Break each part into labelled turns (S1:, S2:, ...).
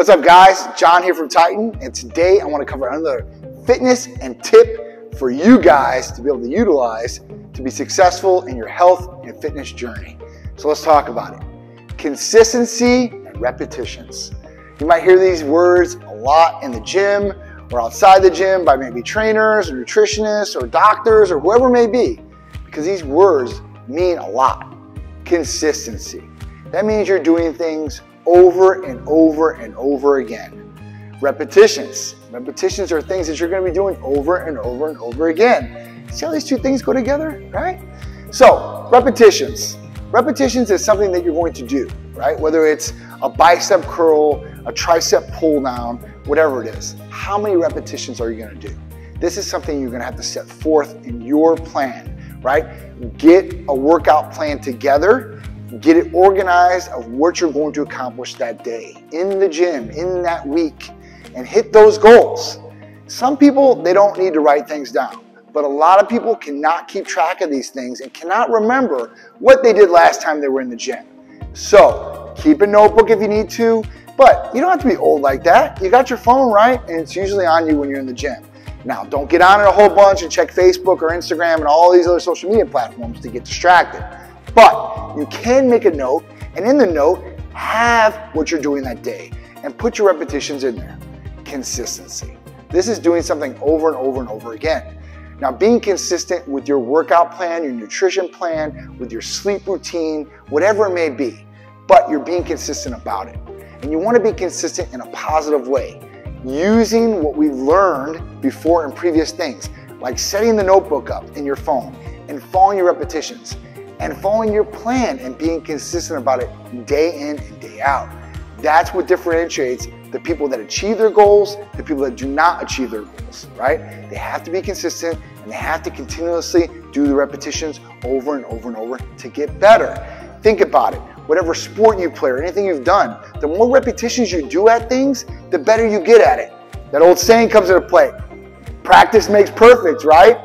S1: What's up guys? John here from Titan and today I want to cover another fitness and tip for you guys to be able to utilize to be successful in your health and fitness journey. So let's talk about it. Consistency and repetitions. You might hear these words a lot in the gym or outside the gym by maybe trainers or nutritionists or doctors or whoever it may be because these words mean a lot. Consistency. That means you're doing things over and over and over again. Repetitions. Repetitions are things that you're going to be doing over and over and over again. See how these two things go together, right? So, repetitions. Repetitions is something that you're going to do, right? Whether it's a bicep curl, a tricep pull down, whatever it is. How many repetitions are you going to do? This is something you're going to have to set forth in your plan, right? Get a workout plan together Get it organized of what you're going to accomplish that day, in the gym, in that week, and hit those goals. Some people, they don't need to write things down, but a lot of people cannot keep track of these things and cannot remember what they did last time they were in the gym. So keep a notebook if you need to, but you don't have to be old like that. You got your phone right, and it's usually on you when you're in the gym. Now, don't get on it a whole bunch and check Facebook or Instagram and all these other social media platforms to get distracted. But you can make a note, and in the note, have what you're doing that day and put your repetitions in there. Consistency. This is doing something over and over and over again. Now, being consistent with your workout plan, your nutrition plan, with your sleep routine, whatever it may be, but you're being consistent about it. And you want to be consistent in a positive way, using what we've learned before in previous things, like setting the notebook up in your phone and following your repetitions and following your plan and being consistent about it day in and day out. That's what differentiates the people that achieve their goals, the people that do not achieve their goals, right? They have to be consistent and they have to continuously do the repetitions over and over and over to get better. Think about it. Whatever sport you play or anything you've done, the more repetitions you do at things, the better you get at it. That old saying comes into play. Practice makes perfect, right?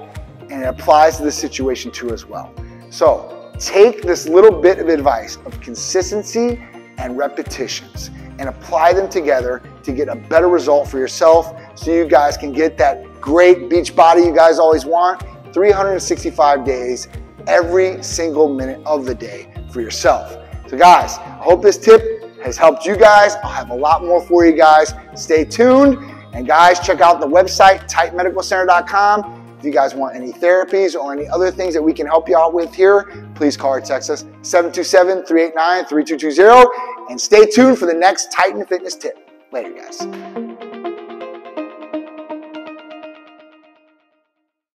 S1: And it applies to this situation too as well. So Take this little bit of advice of consistency and repetitions and apply them together to get a better result for yourself so you guys can get that great beach body you guys always want 365 days every single minute of the day for yourself. So guys, I hope this tip has helped you guys. I'll have a lot more for you guys. Stay tuned. And guys, check out the website, titanmedicalcenter.com if you guys want any therapies or any other things that we can help you out with here, please call or text us 727-389-3220 and stay tuned for the next Titan Fitness tip. Later, guys.